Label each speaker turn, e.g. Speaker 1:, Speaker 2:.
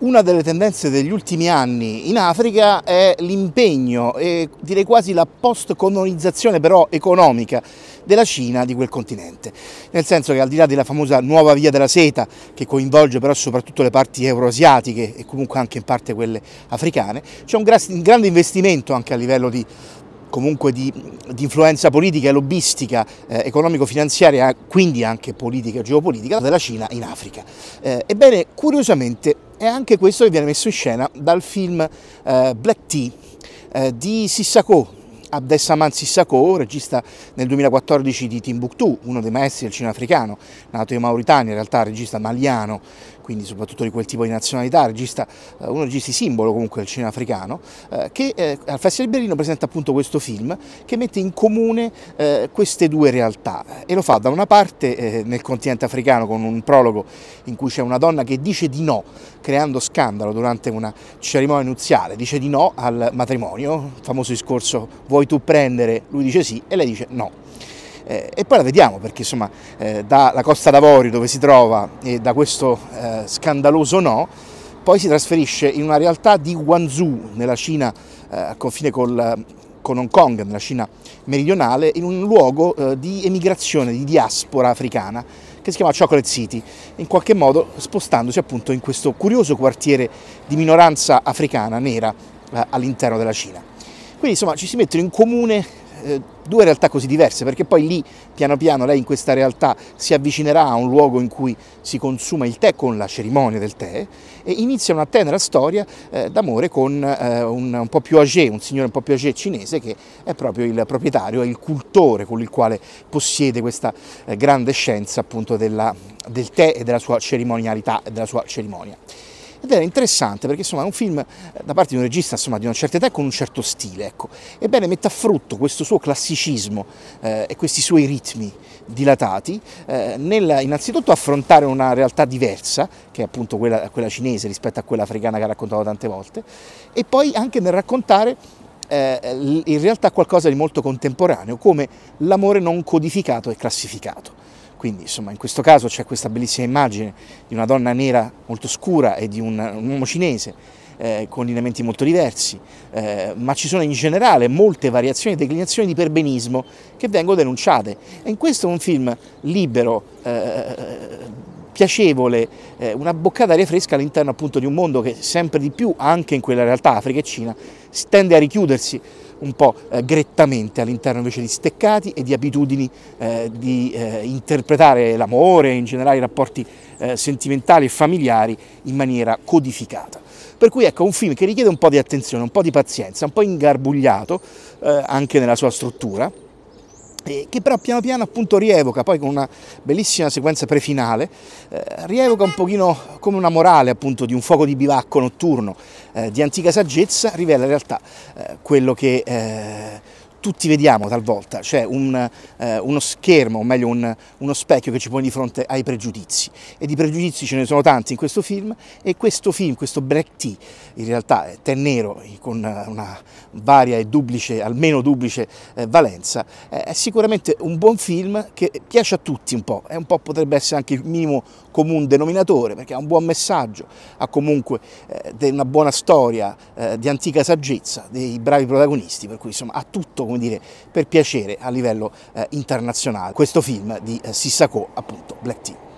Speaker 1: Una delle tendenze degli ultimi anni in Africa è l'impegno e direi quasi la post-colonizzazione però economica della Cina di quel continente, nel senso che al di là della famosa nuova via della seta che coinvolge però soprattutto le parti euroasiatiche e comunque anche in parte quelle africane, c'è un, un grande investimento anche a livello di comunque di, di, influenza politica e lobbistica, eh, economico-finanziaria, quindi anche politica e geopolitica della Cina in Africa. Eh, ebbene, curiosamente è anche questo che viene messo in scena dal film eh, Black Tea eh, di Sissako, Abdessaman Sissako, regista nel 2014 di Timbuktu, uno dei maestri del cinema africano, nato in Mauritania, in realtà regista maliano, quindi soprattutto di quel tipo di nazionalità, regista, eh, uno dei registi simbolo comunque del cinema africano, eh, che eh, al Festival di Berlino presenta appunto questo film che mette in comune queste due realtà e lo fa da una parte nel continente africano con un prologo in cui c'è una donna che dice di no, creando scandalo durante una cerimonia nuziale, dice di no al matrimonio, il famoso discorso vuoi tu prendere, lui dice sì e lei dice no. Eh, e poi la vediamo perché insomma eh, dalla Costa d'Avorio dove si trova e da questo eh, scandaloso no, poi si trasferisce in una realtà di Guangzhou nella Cina eh, al confine col, con Hong Kong, nella Cina meridionale, in un luogo eh, di emigrazione, di diaspora africana che si chiama Chocolate City, in qualche modo spostandosi appunto in questo curioso quartiere di minoranza africana nera eh, all'interno della Cina. Quindi insomma ci si mettono in comune eh, due realtà così diverse, perché poi lì piano piano lei in questa realtà si avvicinerà a un luogo in cui si consuma il tè con la cerimonia del tè e inizia una tenera storia eh, d'amore con eh, un, un, po' più âgé, un signore un po' più âgé cinese che è proprio il proprietario, è il cultore con il quale possiede questa eh, grande scienza appunto della, del tè e della sua cerimonialità e della sua cerimonia. Ed era interessante perché insomma è un film eh, da parte di un regista insomma, di una certa età con un certo stile, ecco. Ebbene mette a frutto questo suo classicismo eh, e questi suoi ritmi dilatati eh, nel innanzitutto affrontare una realtà diversa, che è appunto quella, quella cinese rispetto a quella africana che ha raccontato tante volte, e poi anche nel raccontare eh, in realtà qualcosa di molto contemporaneo, come l'amore non codificato e classificato. Quindi insomma in questo caso c'è questa bellissima immagine di una donna nera molto scura e di un, un uomo cinese eh, con lineamenti molto diversi, eh, ma ci sono in generale molte variazioni e declinazioni di perbenismo che vengono denunciate. E in questo è un film libero, eh, piacevole, eh, una boccata d'aria fresca all'interno appunto di un mondo che sempre di più, anche in quella realtà Africa e Cina, tende a richiudersi un po' eh, grettamente all'interno invece di steccati e di abitudini eh, di eh, interpretare l'amore, in generale i rapporti eh, sentimentali e familiari in maniera codificata. Per cui ecco un film che richiede un po' di attenzione, un po' di pazienza, un po' ingarbugliato eh, anche nella sua struttura, che però piano piano appunto rievoca, poi con una bellissima sequenza prefinale, eh, rievoca un pochino come una morale appunto di un fuoco di bivacco notturno eh, di antica saggezza, rivela in realtà eh, quello che eh, tutti vediamo talvolta, cioè un, eh, uno schermo, o meglio un, uno specchio che ci pone di fronte ai pregiudizi. E di pregiudizi ce ne sono tanti in questo film e questo film, questo Black Tea, in realtà è tè nero con una varia e duplice, almeno duplice eh, valenza, eh, è sicuramente un buon film che piace a tutti un po', è un po' potrebbe essere anche il minimo comune denominatore perché ha un buon messaggio, ha comunque eh, una buona storia eh, di antica saggezza, dei bravi protagonisti, per cui insomma ha tutto come dire, per piacere a livello eh, internazionale questo film di eh, Sissako, appunto Black Tea.